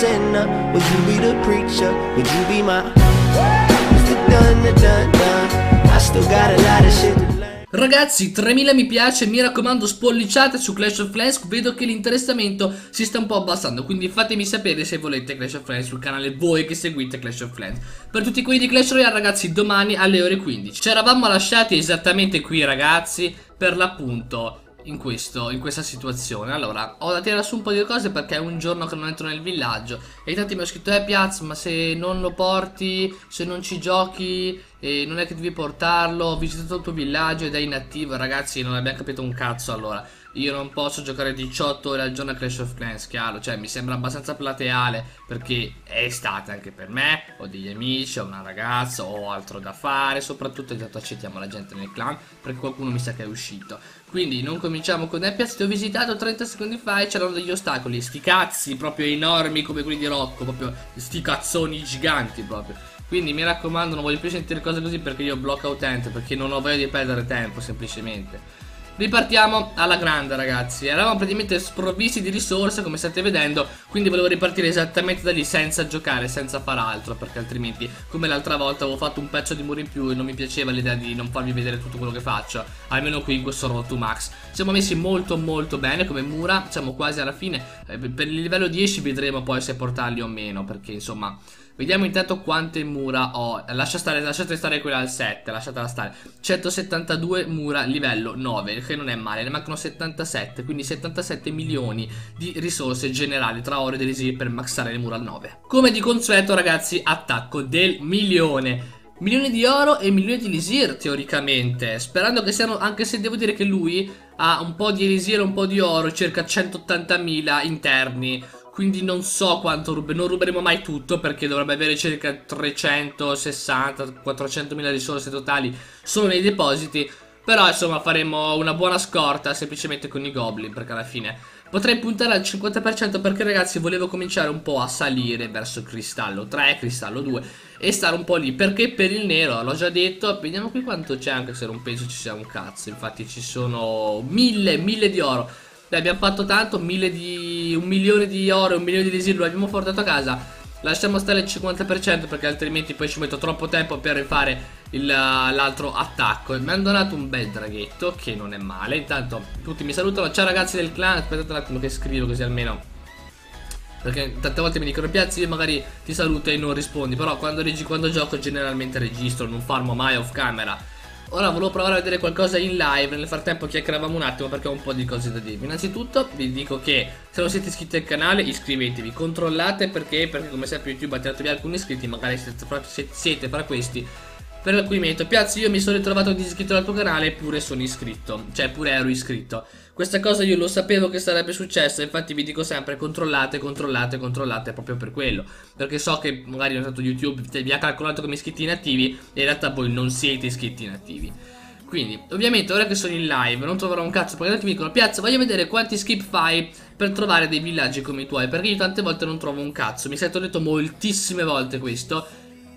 sinner? Would you be the preacher? Would you be my. Ragazzi 3000 mi piace mi raccomando spolliciate su Clash of Clans Vedo che l'interessamento si sta un po' abbassando Quindi fatemi sapere se volete Clash of Clans sul canale Voi che seguite Clash of Clans Per tutti quelli di Clash Royale ragazzi domani alle ore 15 Ci eravamo lasciati esattamente qui ragazzi Per l'appunto in, questo, in questa situazione. Allora ho da tirare su un po' di cose perché è un giorno che non entro nel villaggio. E tanti mi hanno scritto eh Piazza ma se non lo porti Se non ci giochi e non è che devi portarlo Ho visitato il tuo villaggio ed è inattivo Ragazzi non abbiamo capito un cazzo allora io non posso giocare 18 ore al giorno a Clash of Clans, chiaro, cioè mi sembra abbastanza plateale perché è estate anche per me, ho degli amici, ho una ragazza, ho altro da fare, soprattutto intanto accettiamo la gente nel clan perché qualcuno mi sa che è uscito. Quindi non cominciamo con Epiaz, ti ho visitato 30 secondi fa e c'erano degli ostacoli, sti cazzi proprio enormi come quelli di Rocco, proprio sti cazzoni giganti proprio. Quindi mi raccomando non voglio più sentire cose così perché io blocco utente, perché non ho voglia di perdere tempo semplicemente. Ripartiamo alla grande ragazzi. Eravamo praticamente sprovvisti di risorse come state vedendo Quindi volevo ripartire esattamente da lì senza giocare, senza far altro Perché altrimenti come l'altra volta avevo fatto un pezzo di muro in più E non mi piaceva l'idea di non farvi vedere tutto quello che faccio. Almeno qui in questo Road to Max. Siamo messi molto molto bene come mura Siamo quasi alla fine. Eh, Per il livello 10 vedremo poi se portarli o meno Perché insomma Vediamo intanto quante mura ho. Lascia stare, Lasciate stare quella al 7 Lasciatela stare. 172 mura livello 9 Che non è male Ne mancano 77 Quindi 77 milioni di risorse generali Tra ore ed elisir per maxare le mura al 9 Come di consueto ragazzi Attacco del milione. Milioni di oro e milioni di elisir teoricamente. Sperando che siano Anche se devo dire che lui ha un po' di elisir e un po' di oro Circa 180.000 interni quindi non so quanto rube, non ruberemo mai tutto perché dovrebbe avere circa 360, 400 mila risorse totali solo nei depositi. Però insomma faremo una buona scorta semplicemente con i goblin perché alla fine potrei puntare al 50% perché ragazzi volevo cominciare un po' a salire verso cristallo 3, cristallo 2 e stare un po' lì. Perché per il nero l'ho già detto vediamo qui quanto c'è anche se non penso ci sia un cazzo. Infatti ci sono mille, mille di oro Beh, abbiamo fatto tanto, di, un milione di oro, un milione di elisir lo abbiamo portato a casa. Lasciamo stare il 50% perché altrimenti poi ci metto troppo tempo per rifare l'altro attacco. Mi hanno donato un bel draghetto, che non è male. Intanto tutti mi salutano. Ciao ragazzi del clan, aspettate un attimo che scrivo così almeno... Perché tante volte mi dicono piazzi io magari ti saluto e non rispondi Però quando, quando gioco generalmente registro, non farmo mai off camera Ora volevo provare a vedere qualcosa in live Nel frattempo chiacchieravamo un attimo perché ho un po' di cose da dirvi. Innanzitutto vi dico che se non siete iscritti al canale iscrivetevi Controllate perché, perché come sempre YouTube ha tirato via alcuni iscritti Magari siete fra, siete fra questi per cui metto Piazzi io mi sono ritrovato disiscritto al tuo canale eppure sono iscritto. Cioè pure ero iscritto Questa cosa io lo sapevo che sarebbe successa Infatti vi dico sempre controllate, controllate, controllate Proprio per quello. Perché so che magari ho stato YouTube vi ha calcolato come iscritti inattivi E in realtà voi non siete iscritti inattivi. Quindi, ovviamente, ora che sono in live non troverò un cazzo Perché mi dicono, piazza, voglio vedere quanti skip fai per trovare dei villaggi come i tuoi Perché io tante volte non trovo un cazzo. Mi sento detto moltissime volte questo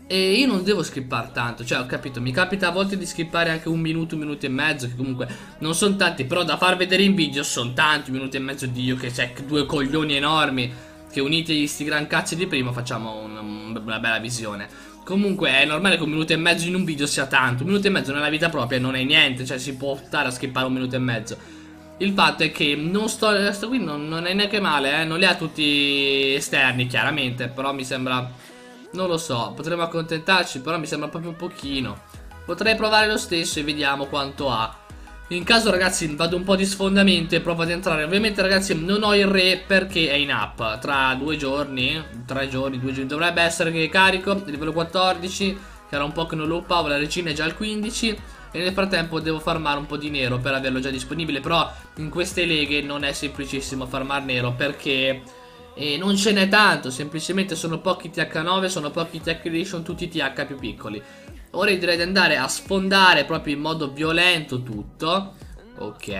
e io non devo skippare tanto, cioè ho capito, mi capita a volte di skippare anche un minuto, un minuto e mezzo, che comunque non sono tanti, però da far vedere in video sono tanti, un minuto e mezzo di io che c'è due coglioni enormi, che uniti agli sti gran cazzi di prima facciamo un, una bella visione. Comunque è normale che un minuto e mezzo in un video sia tanto, un minuto e mezzo nella vita propria non è niente, cioè si può stare a skippare un minuto e mezzo. Il fatto è che non sto, sto qui non, non è neanche male, eh, non li ha tutti esterni chiaramente, però mi sembra non lo so, potremmo accontentarci, però mi sembra proprio un pochino. Potrei provare lo stesso e vediamo quanto ha. In caso ragazzi vado un po' di sfondamento e provo ad entrare Ovviamente ragazzi non ho il re perché è in app Tra due giorni, tre giorni, due giorni Dovrebbe essere carico, livello 14 Che era un po' che non lo upavo, la regina è già al 15 E nel frattempo devo farmare un po' di nero per averlo già disponibile Però in queste leghe non è semplicissimo farmare nero perché e non ce n'è tanto, semplicemente sono pochi TH9, sono pochi TH Edition, tutti TH più piccoli. Ora direi di andare a sfondare proprio in modo violento tutto. Ok.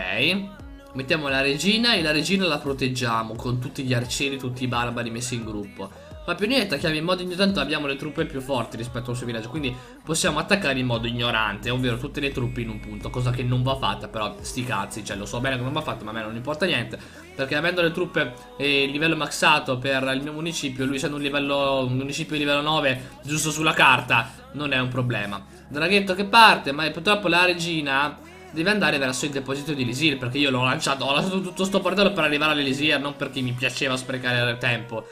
Mettiamo la regina e la regina la proteggiamo con tutti gli arcieri, tutti i barbari messi in gruppo. Ma più niente, attacchiamo in modo ignorante abbiamo le truppe più forti rispetto al suo villaggio Quindi possiamo attaccare in modo ignorante Ovvero tutte le truppe in un punto Cosa che non va fatta però sti cazzi Cioè lo so bene che non va fatta ma a me non importa niente Perché avendo le truppe eh, livello maxato per il mio municipio Lui essendo un livello un municipio livello 9 Giusto sulla carta Non è un problema. Draghetto che parte ma purtroppo la regina deve andare verso il deposito di Elisir Perché io l'ho lanciato Ho lanciato tutto sto portello per arrivare all'Elisir Non perché mi piaceva sprecare tempo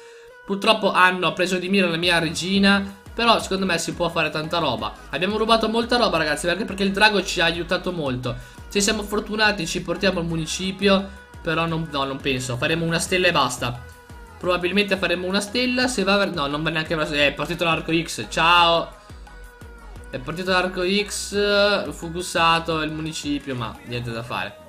Purtroppo hanno preso di mira la mia regina però secondo me si può fare tanta roba. Abbiamo rubato molta roba ragazzi Anche perché il drago ci ha aiutato molto. Se siamo fortunati ci portiamo al municipio Però non, no, non penso. Faremo una stella e basta. Probabilmente faremo una stella Se va No non va neanche eh, È partito l'arco X Ciao. È partito l'arco X Fugusato il municipio Ma niente da fare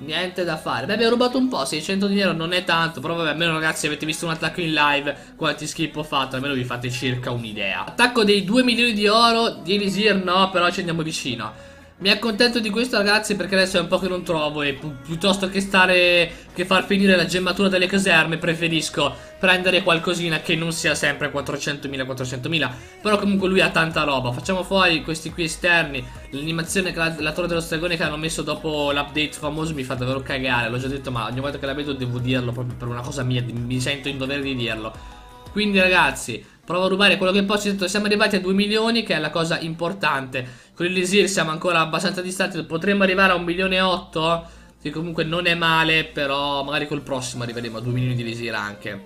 Niente da fare. Beh abbiamo rubato un po' 600 dinero non è tanto Però vabbè almeno ragazzi avete visto un attacco in live Quanti skip ho fatto Almeno vi fate circa un'idea. Attacco dei 2 milioni di oro Di Elisir no Però ci andiamo vicino mi accontento di questo ragazzi perché adesso è un po' che non trovo e pi piuttosto che stare che far finire la gemmatura delle caserme preferisco prendere qualcosina che non sia sempre 400.000 400.000 però comunque lui ha tanta roba. Facciamo fuori questi qui esterni. L'animazione la, la torre dello stregone che hanno messo dopo l'update famoso mi fa davvero cagare. L'ho già detto ma ogni volta che la vedo devo dirlo proprio per una cosa mia. Mi sento in dovere di dirlo quindi ragazzi Provo a rubare quello che posso. Siamo arrivati a 2 milioni, che è la cosa importante. Con l'Elisir siamo ancora abbastanza distanti. Potremmo arrivare a 1 milione e 8. Che comunque non è male. Però magari col prossimo arriveremo a 2 milioni di Elisir anche.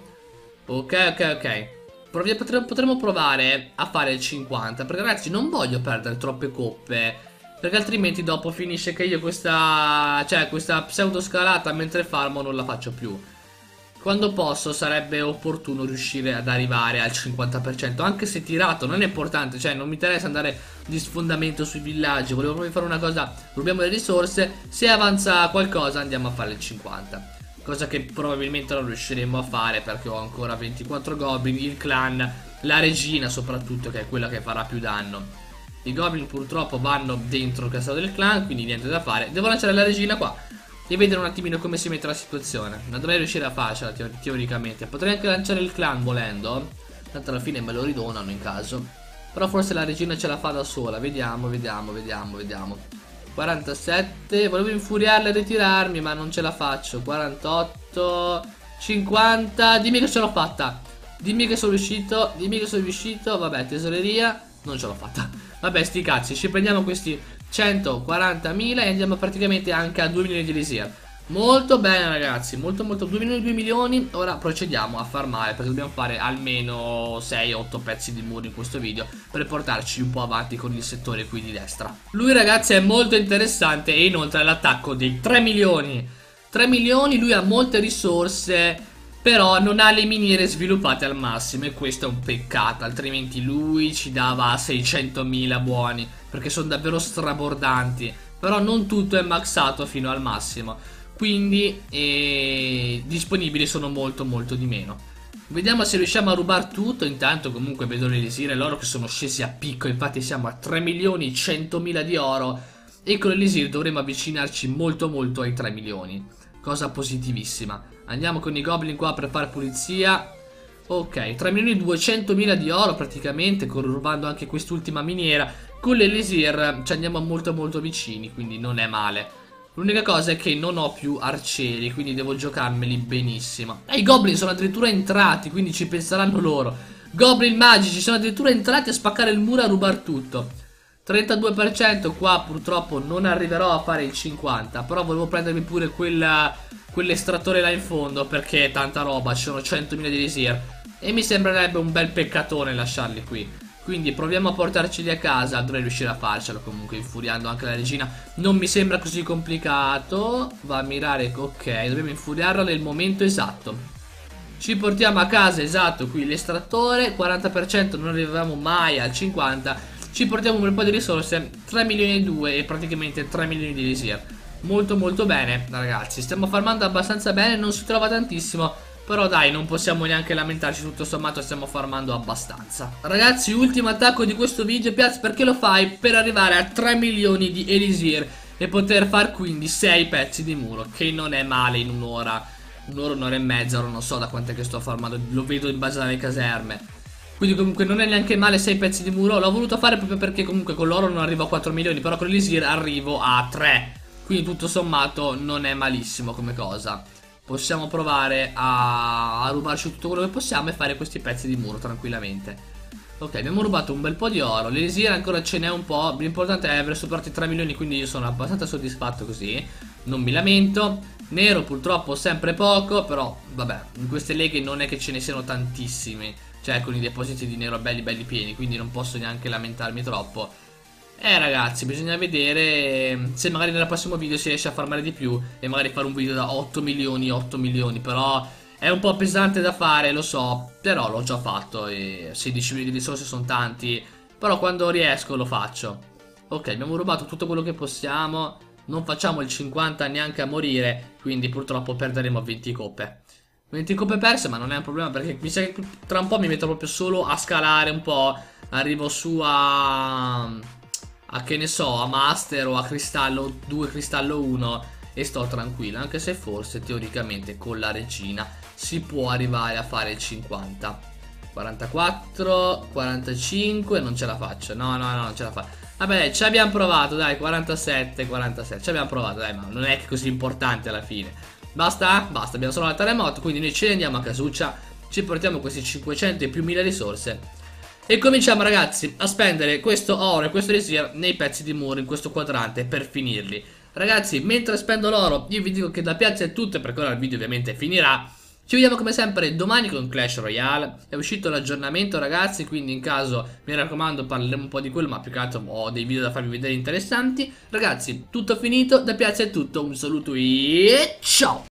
Ok, ok, ok. Potremmo, potremmo provare a fare il 50. Perché ragazzi non voglio perdere troppe coppe. Perché altrimenti dopo finisce che io questa... Cioè questa pseudo scalata mentre farmo non la faccio più. Quando posso sarebbe opportuno riuscire ad arrivare al 50% Anche se tirato non è importante Cioè non mi interessa andare di sfondamento sui villaggi Volevo proprio fare una cosa Rubiamo le risorse Se avanza qualcosa andiamo a fare il 50% Cosa che probabilmente non riusciremo a fare Perché ho ancora 24 goblin Il clan La regina soprattutto Che è quella che farà più danno. I goblin purtroppo vanno dentro il castello del clan Quindi niente da fare. Devo lanciare la regina qua e vedere un attimino come si mette la situazione. Non dovrei riuscire a farcela teoricamente. Potrei anche lanciare il clan volendo. Tanto alla fine me lo ridonano in caso. Però forse la regina ce la fa da sola. Vediamo, vediamo, vediamo, vediamo. 47. Volevo infuriarla e ritirarmi, ma non ce la faccio. 48. 50. Dimmi che ce l'ho fatta. Dimmi che sono riuscito. Dimmi che sono riuscito. Vabbè, tesoreria. Non ce l'ho fatta. Vabbè, sti cazzi. Ci prendiamo questi 140.000 e andiamo praticamente anche a 2 milioni di elisir Molto bene ragazzi, molto molto. 2 milioni 2 milioni. Ora procediamo a farmare perché dobbiamo fare almeno 6-8 pezzi di muro in questo video Per portarci un po' avanti con il settore qui di destra. Lui ragazzi è molto interessante e inoltre l'attacco dei 3 milioni. 3 milioni, lui ha molte risorse però non ha le miniere sviluppate al massimo e questo è un peccato, altrimenti lui ci dava 600.000 buoni, perché sono davvero strabordanti, però non tutto è maxato fino al massimo, quindi eh, disponibili sono molto molto di meno. Vediamo se riusciamo a rubare tutto, intanto comunque vedo l'elisire loro che sono scesi a picco, infatti siamo a 3 milioni 100.000 di oro. E con l'elisir dovremo avvicinarci molto molto ai 3 milioni, cosa positivissima. Andiamo con i goblin qua per fare pulizia. Ok, 3 milioni e 200 mila di oro praticamente Rubando anche quest'ultima miniera. Con l'Elisir ci andiamo molto molto vicini Quindi non è male. L'unica cosa è che non ho più arcieri Quindi devo giocarmeli benissimo. E i goblin sono addirittura entrati Quindi ci penseranno loro. Goblin magici sono addirittura entrati a spaccare il muro e a rubare tutto 32% qua purtroppo non arriverò a fare il 50% Però volevo prendermi pure quella quell'estrattore là in fondo perché è tanta roba, ci sono 100.000 di Elisir e mi sembrerebbe un bel peccatone lasciarli qui. Quindi proviamo a portarceli a casa, dovrei riuscire a farcelo comunque, infuriando anche la regina. Non mi sembra così complicato, va a mirare, ok, dobbiamo infuriarla nel momento esatto. Ci portiamo a casa, esatto, qui l'estrattore, 40% non arriviamo mai al 50%, ci portiamo un bel po' di risorse, 3 milioni e 2 e praticamente 3 milioni di Elisir molto molto bene ragazzi Stiamo farmando abbastanza bene Non si trova tantissimo però dai, non possiamo neanche lamentarci, tutto sommato stiamo farmando abbastanza Ragazzi, ultimo attacco di questo video, Piaz, perché lo fai? Per arrivare a 3 milioni di Elisir E poter far quindi 6 pezzi di muro, che non è male in un'ora un'ora, un'ora e mezza, ora non so da quant'è che sto farmando, lo vedo in base alle caserme. Quindi comunque non è neanche male 6 pezzi di muro, l'ho voluto fare proprio perché comunque con l'oro non arrivo a 4 milioni, però con l'Elisir arrivo a 3. Quindi tutto sommato non è malissimo come cosa. Possiamo provare a, a rubarci tutto quello che possiamo e fare questi pezzi di muro tranquillamente. Ok, abbiamo rubato un bel po' di oro. L'Elisir ancora ce n'è un po'. L'importante è aver superato i 3 milioni, quindi io sono abbastanza soddisfatto così. Non mi lamento. Nero purtroppo sempre poco, però vabbè, in queste leghe non è che ce ne siano tantissimi. Cioè con i depositi di nero belli belli pieni, quindi non posso neanche lamentarmi troppo. Eh ragazzi, bisogna vedere se magari nel prossimo video si riesce a farmare di più e magari fare un video da 8 milioni, 8 milioni, però è un po' pesante da fare, lo so, però l'ho già fatto e 16 milioni di risorse sono tanti, però quando riesco lo faccio. Ok, abbiamo rubato tutto quello che possiamo, non facciamo il 50 neanche a morire, quindi purtroppo perderemo 20 coppe. 20 coppe perse, ma non è un problema perché mi sa che tra un po' mi metto proprio solo a scalare un po', arrivo su a... a che ne so, a Master o a Cristallo 2, Cristallo 1 e sto tranquillo, anche se forse teoricamente con la regina si può arrivare a fare il 50 44 45 non ce la faccio. No no no non ce la faccio vabbè ci abbiamo provato dai 47 47 ci abbiamo provato dai ma non è che così importante alla fine basta basta abbiamo solo la terremoto quindi noi ce ne andiamo a casuccia ci portiamo questi 500 e più 1000 risorse e cominciamo ragazzi a spendere questo oro e questo resir nei pezzi di muro in questo quadrante per finirli Ragazzi, mentre spendo l'oro, io vi dico che da piazza è tutto perché ora il video ovviamente finirà. Ci vediamo come sempre domani con Clash Royale. È uscito l'aggiornamento ragazzi Quindi in caso mi raccomando parleremo un po' di quello Ma più che altro ho dei video da farvi vedere interessanti. Ragazzi tutto finito Da Piazza è tutto Un saluto e ciao